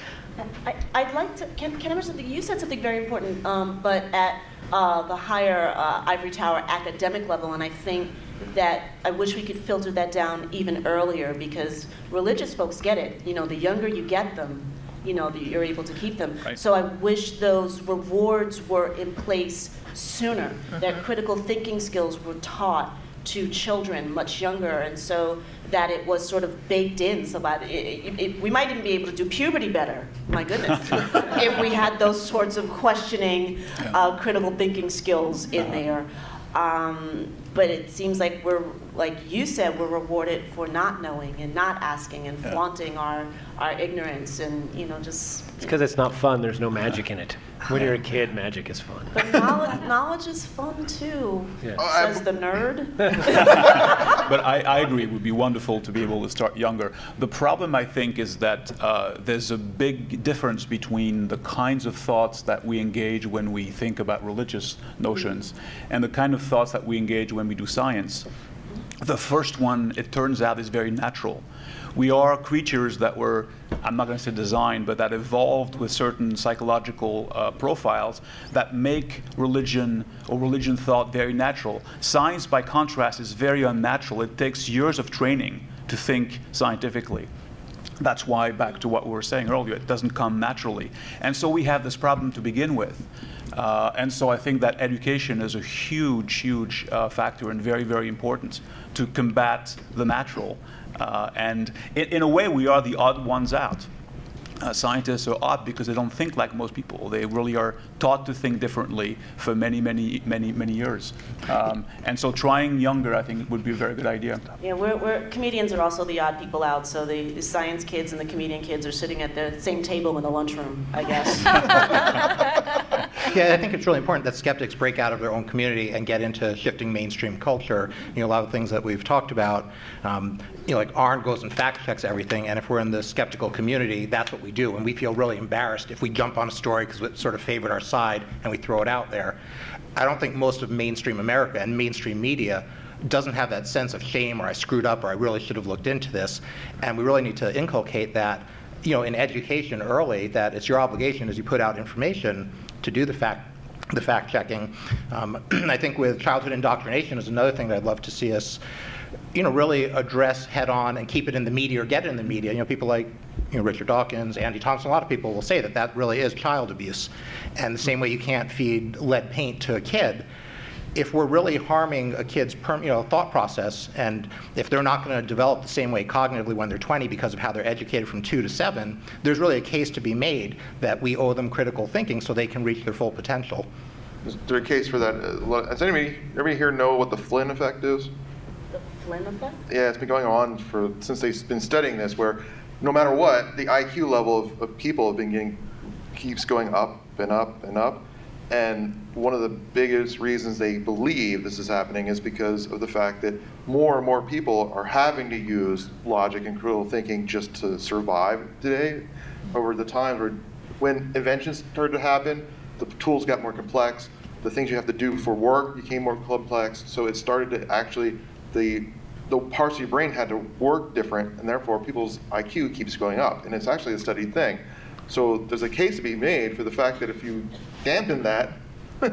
I, I'd like to, can, can I mention something? You said something very important, um, but at uh, the higher uh, Ivory Tower academic level, and I think that I wish we could filter that down even earlier because religious folks get it. You know, the younger you get them, you know, the, you're able to keep them. Right. So I wish those rewards were in place sooner, that critical thinking skills were taught to children much younger, and so that it was sort of baked in, so that it, it, it, we might even be able to do puberty better. My goodness, <laughs> if we had those sorts of questioning, uh, critical thinking skills in there. Um, but it seems like we're, like you said, we're rewarded for not knowing and not asking and flaunting our, our ignorance and you know just. It's because it's not fun. There's no magic in it. When you're a kid, magic is fun. But knowledge, knowledge is fun too. Yeah. Says the nerd. <laughs> But I, I agree, it would be wonderful to be able to start younger. The problem, I think, is that uh, there's a big difference between the kinds of thoughts that we engage when we think about religious notions and the kind of thoughts that we engage when we do science. The first one, it turns out, is very natural. We are creatures that were, I'm not going to say designed, but that evolved with certain psychological uh, profiles that make religion or religion thought very natural. Science, by contrast, is very unnatural. It takes years of training to think scientifically. That's why, back to what we were saying earlier, it doesn't come naturally. And so we have this problem to begin with. Uh, and so I think that education is a huge, huge uh, factor and very, very important to combat the natural. Uh, and in, in a way, we are the odd ones out. Uh, scientists are odd because they don't think like most people. They really are taught to think differently for many, many, many, many years. Um, and so trying younger, I think, would be a very good idea. Yeah, we're, we're comedians are also the odd people out. So the, the science kids and the comedian kids are sitting at the same table in the lunchroom, I guess. <laughs> <laughs> Yeah, I think it's really important that skeptics break out of their own community and get into shifting mainstream culture. You know, a lot of things that we've talked about, um, you know, like Aron goes and fact checks everything, and if we're in the skeptical community, that's what we do, and we feel really embarrassed if we jump on a story because it sort of favored our side and we throw it out there. I don't think most of mainstream America and mainstream media doesn't have that sense of shame or I screwed up or I really should have looked into this, and we really need to inculcate that you know, in education early, that it's your obligation as you put out information to do the fact the fact checking. Um, <clears throat> I think with childhood indoctrination is another thing that I'd love to see us, you know, really address head on and keep it in the media or get it in the media. You know, people like you know, Richard Dawkins, Andy Thompson, a lot of people will say that that really is child abuse. And the same way you can't feed lead paint to a kid, if we're really harming a kid's perm, you know, thought process, and if they're not going to develop the same way cognitively when they're 20 because of how they're educated from 2 to 7, there's really a case to be made that we owe them critical thinking so they can reach their full potential. Is there a case for that? Uh, Does anybody, everybody here know what the Flynn effect is? the Flynn effect? Yeah, it's been going on for since they've been studying this, where no matter what, the IQ level of, of people have been getting keeps going up and up and up. And one of the biggest reasons they believe this is happening is because of the fact that more and more people are having to use logic and critical thinking just to survive today. Over the times where when inventions started to happen, the tools got more complex. The things you have to do for work became more complex. So it started to actually the the parts of your brain had to work different, and therefore people's IQ keeps going up. And it's actually a studied thing. So there's a case to be made for the fact that if you dampen that, <laughs>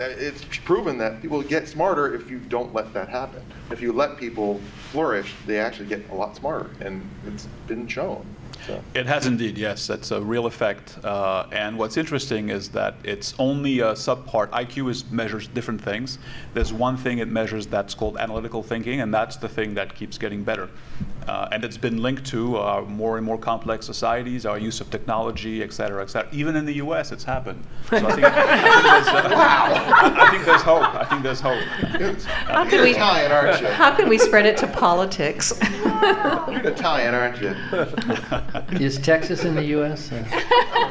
it's proven that people get smarter if you don't let that happen. If you let people flourish, they actually get a lot smarter, and it's been shown. So. It has indeed, yes. That's a real effect. Uh, and what's interesting is that it's only a subpart. IQ is, measures different things. There's one thing it measures that's called analytical thinking, and that's the thing that keeps getting better. Uh, and it's been linked to uh, more and more complex societies, our use of technology, et cetera, et cetera. Even in the U.S., it's happened. So I think, I think there's, uh, <laughs> I, I think there's hope. I think there's hope. How can You're we, Italian, aren't you? how can we spread it to politics? You're Italian, aren't you? <laughs> Is Texas in the U.S.? <laughs>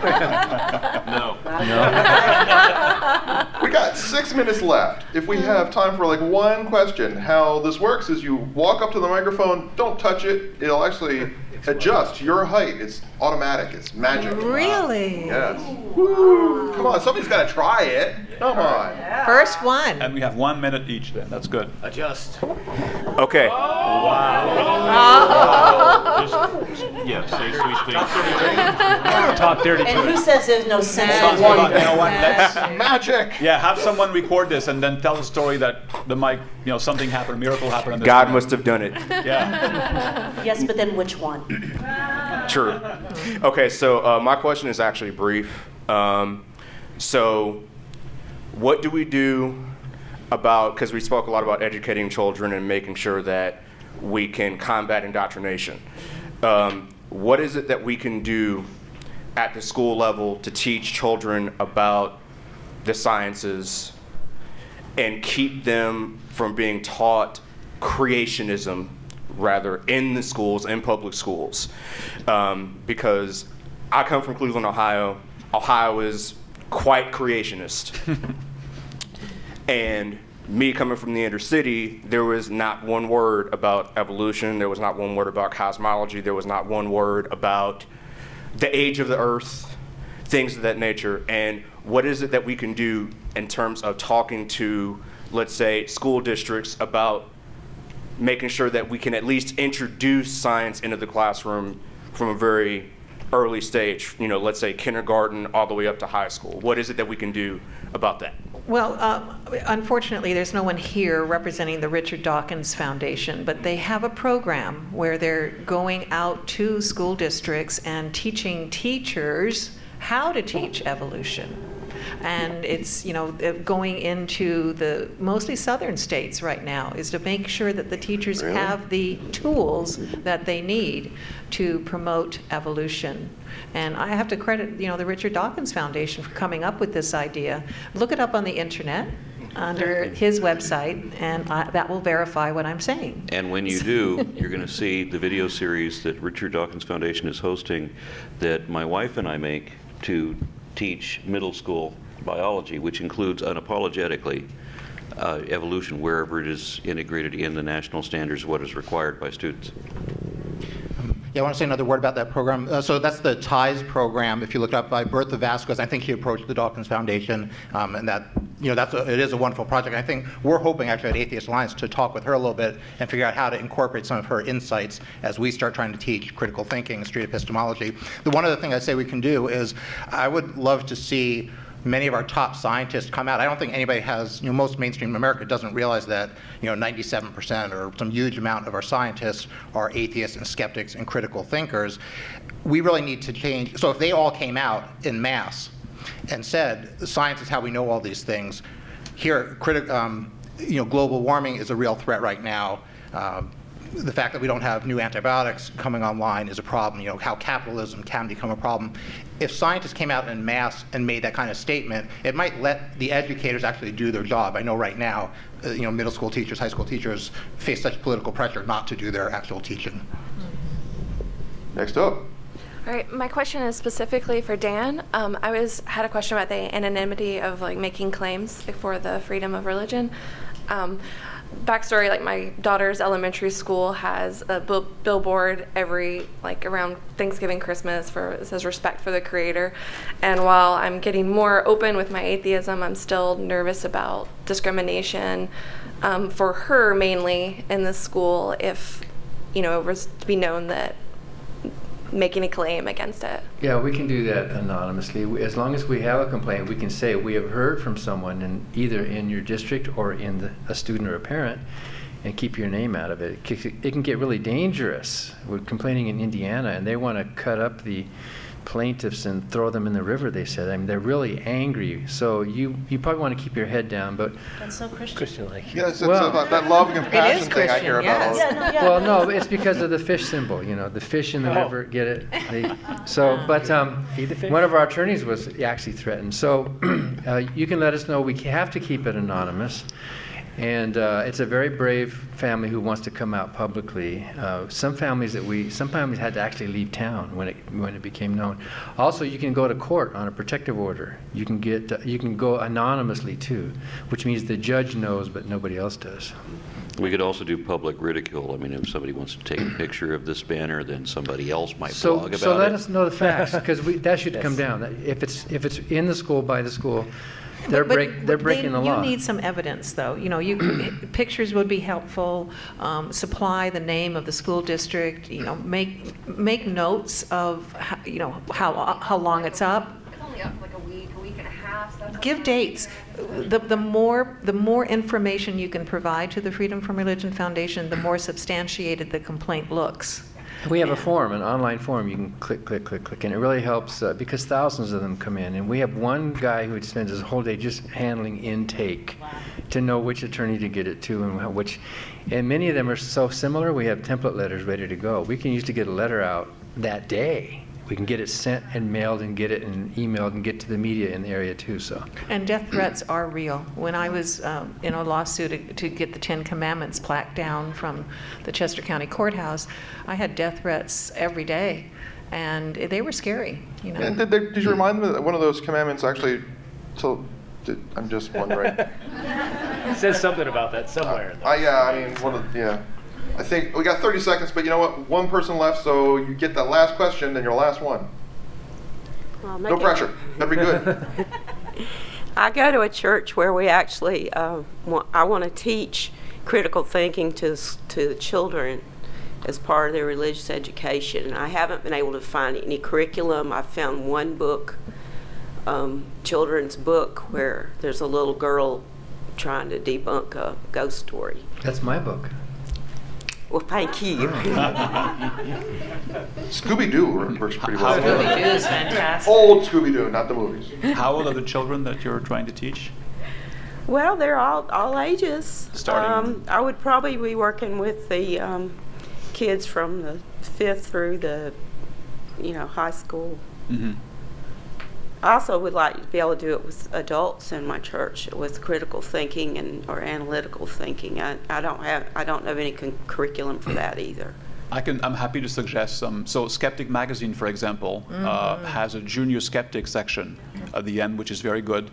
Uh, <laughs> No. <laughs> We got six minutes left. If we have time for like one question, how this works is you walk up to the microphone, don't touch it. It'll actually adjust your height. It's automatic. It's magic. Really? Yes. Woo. Come on, somebody's got to try it. Come on. First one. And we have one minute each then. That's good. Adjust. Okay. Oh. Wow. Yeah, say sweet things. Top 32. And who says there's no sense Hold in on, hold on. wonder? You know what? Let's, Magic. yeah, have someone record this and then tell the story that the mic, you know, something happened, a miracle happened. on this God must have done it. Yeah. Yes, but then which one? <coughs> True. Okay, so uh, my question is actually brief. Um, so, what do we do about, because we spoke a lot about educating children and making sure that we can combat indoctrination. Um, what is it that we can do at the school level to teach children about the sciences and keep them from being taught creationism rather in the schools, in public schools? Um, because I come from Cleveland, Ohio. Ohio is quite creationist. <laughs> and me coming from the inner city, there was not one word about evolution. There was not one word about cosmology. There was not one word about the age of the earth, things of that nature. And what is it that we can do in terms of talking to, let's say, school districts about making sure that we can at least introduce science into the classroom from a very early stage, you know, let's say kindergarten all the way up to high school? What is it that we can do about that? Well, um, unfortunately, there's no one here representing the Richard Dawkins Foundation, but they have a program where they're going out to school districts and teaching teachers how to teach evolution. And it's, you know, uh, going into the mostly southern states right now is to make sure that the teachers Really? have the tools that they need to promote evolution. And I have to credit, you know, the Richard Dawkins Foundation for coming up with this idea. Look it up on the internet under his website, and I, that will verify what I'm saying. And when you do, you're going to see the video series that Richard Dawkins Foundation is hosting that my wife and I make to teach middle school biology, which includes unapologetically uh, evolution wherever it is integrated in the national standards, what is required by students. Yeah, I want to say another word about that program. Uh, so that's the TIES program. If you look up by Bertha Vazquez, I think she approached the Dawkins Foundation, um, and that you know that's a, it is a wonderful project. I think we're hoping actually at Atheist Alliance to talk with her a little bit and figure out how to incorporate some of her insights as we start trying to teach critical thinking, street epistemology. The one other thing I say we can do is I would love to see many of our top scientists come out. I don't think anybody has, you know, most mainstream America doesn't realize that, you know, 97% or some huge amount of our scientists are atheists and skeptics and critical thinkers. We really need to change. So if they all came out in mass and said, science is how we know all these things, here, criti- um, you know, global warming is a real threat right now. Um, the fact that we don't have new antibiotics coming online is a problem. You know, how capitalism can become a problem. If scientists came out in mass and made that kind of statement, it might let the educators actually do their job. I know right now, uh, you know, middle school teachers, high school teachers face such political pressure not to do their actual teaching. Next up. All right, my question is specifically for Dan. Um, I was had a question about the anonymity of like making claims for the freedom of religion. Um, backstory: like my daughter's elementary school has a bill- billboard every like around Thanksgiving, Christmas for it says respect for the Creator. And while I'm getting more open with my atheism, I'm still nervous about discrimination um, for her mainly in the school if you know it was to be known that making a claim against it. Yeah, we can do that anonymously. We- As long as we have a complaint, we can say, we have heard from someone in, either in your district or in the, a student or a parent, and keep your name out of it. It c- It can get really dangerous. We're complaining in Indiana, and they want to cut up the plaintiffs and throw them in the river, they said. I mean, they're really angry. So you, you probably want to keep your head down, but, That's so Christian. Christian-like. Yes, it's Well- that, that love and compassion thing I Christian, hear about. Yeah, no, yeah. well, no, it's because of the fish symbol, you know, the fish in the Oh. river, get it? They- So, but, um, Feed the fish? one of our attorneys was actually threatened. So, <clears throat> uh, you can let us know, we have to keep it anonymous. And, uh, it's a very brave family who wants to come out publicly. Uh, some families that we, some families had to actually leave town when it, when it became known. Also, you can go to court on a protective order. You can get, uh, you can go anonymously too, which means the judge knows, but nobody else does. We could also do public ridicule. I mean, if somebody wants to take a picture of this banner, then somebody else might So, blog about it. so let it. us know the facts, <laughs> because that should come down. If it's, if it's in the school, by the school, they're But- break, they're but breaking the law. You need some evidence, though. You know, you, <clears throat> pictures would be helpful, um, supply the name of the school district, you know, make, make notes of, ho- you know, how, how long it's up. It's only up like a week, a week and a half. So Give dates. The, the more, the more information you can provide to the Freedom from Religion Foundation, the more substantiated the complaint looks. We have a form, an online form. You can click, click, click, click, and it really helps uh, because thousands of them come in. And we have one guy who spends his whole day just handling intake to know which attorney to get it to and which. And many of them are so similar. We have template letters ready to go. We can use to get a letter out that day. We can get it sent and mailed and get it and emailed and get to the media in the area too. So. And death threats are real. When I was um, in a lawsuit to- to get the Ten Commandments plaque down from the Chester County Courthouse, I had death threats every day, and they were scary, you know. And did, they, did you remind them that one of those commandments actually? So, did, I'm just wondering. <laughs> It says something about that somewhere. in there. I yeah, I mean one of yeah. I think we got 30 seconds, but you know what? One person left, so you get that last question, then your last one. I'll No pressure. That'd be good. <laughs> I go to a church where we actually, uh, want, I want to teach critical thinking to, to the children as part of their religious education. I haven't been able to find any curriculum. I found one book, um, children's book, where there's a little girl trying to debunk a ghost story. That's my book. Well, thank you. Scooby Doo works pretty well. Scooby-Doo is fantastic. Old Scooby Doo, not the movies. How old are the children that you're trying to teach? Well, they're all all ages. Starting- Um, I would probably be working with the um, kids from the fifth through the, you know, high school. hmm I also would like to be able to do it with adults in my church with critical thinking and or analytical thinking. I, I don't have I don't have any con- curriculum for that either. I can. I'm happy to suggest some. So, Skeptic Magazine, for example, uh, has a junior skeptic section at the end, which is very good.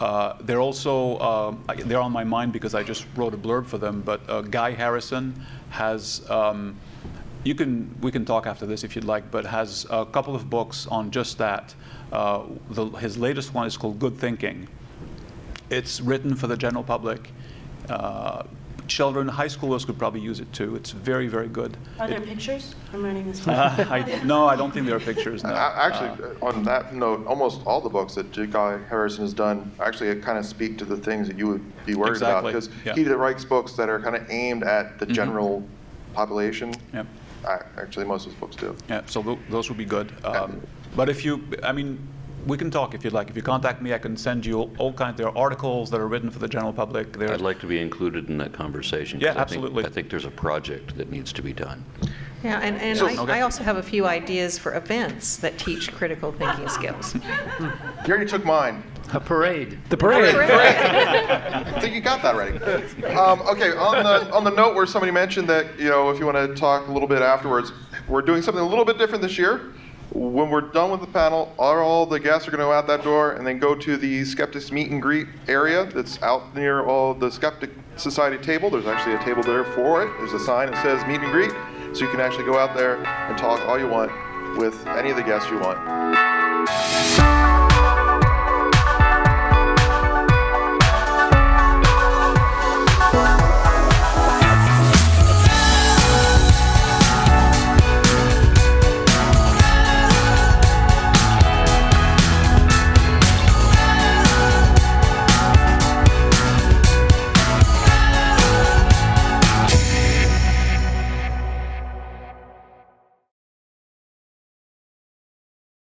Uh, they're also um, I- they're on my mind because I just wrote a blurb for them. But uh, Guy Harrison has. Um, you can we can talk after this if you'd like, but has a couple of books on just that. Uh, the, his latest one is called Good Thinking. It's written for the general public. Uh, children, high schoolers could probably use it too. It's very, very good. Are there It- pictures? I'm writing this. <laughs> uh, <laughs> I, no, I don't think there are pictures. No. A- Actually, Uh, on that note, almost all the books that J. Guy Harrison has done actually kind of speak to the things that you would be worried about because yeah. He writes books that are kind of aimed at the general population. Yep. Uh, Actually, most of his books do. yeah, so tho- those would be good. Um, but if you, I mean, we can talk if you'd like. If you contact me, I can send you all, all kinds. There are articles that are written for the general public. There, I'd like to be included in that conversation. Yeah, I think- absolutely. I think there's a project that needs to be done. Yeah, and, and So- I, Okay. I also have a few ideas for events that teach critical thinking skills. You already took mine. A parade. The parade. <laughs> I think you got that ready. Um, okay, on the on the note where somebody mentioned that you know if you want to talk a little bit afterwards, we're doing something a little bit different this year. When we're done with the panel, all the guests are going to go out that door and then go to the Skeptics meet and greet area that's out near all the Skeptic Society table. There's actually a table there for it. There's a sign that says meet and greet, so you can actually go out there and talk all you want with any of the guests you want.